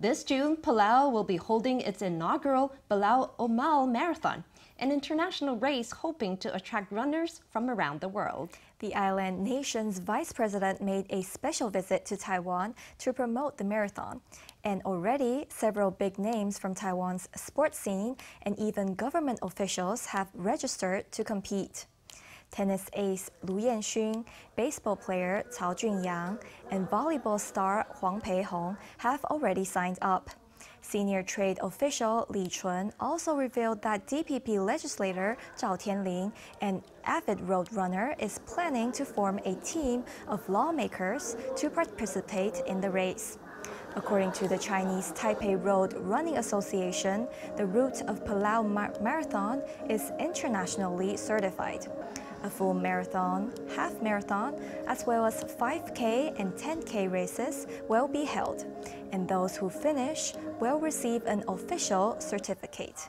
This June, Palau will be holding its inaugural Belau Omal Marathon, an international race hoping to attract runners from around the world. The island nation's vice president made a special visit to Taiwan to promote the marathon. And already, several big names from Taiwan's sports scene and even government officials have registered to compete. Tennis ace Lu Yen-hsun, baseball player Tsao Chun-yang, and volleyball star Huang Pei-hung have already signed up. Senior trade official Lee Chun also revealed that DPP legislator Chao Tien-lin, an avid road runner, is planning to form a team of lawmakers to participate in the race. According to the Chinese Taipei Road Running Association, the route of Palau Mar Marathon is internationally certified. A full marathon, half marathon, as well as 5K and 10K races will be held, and those who finish will receive an official certificate.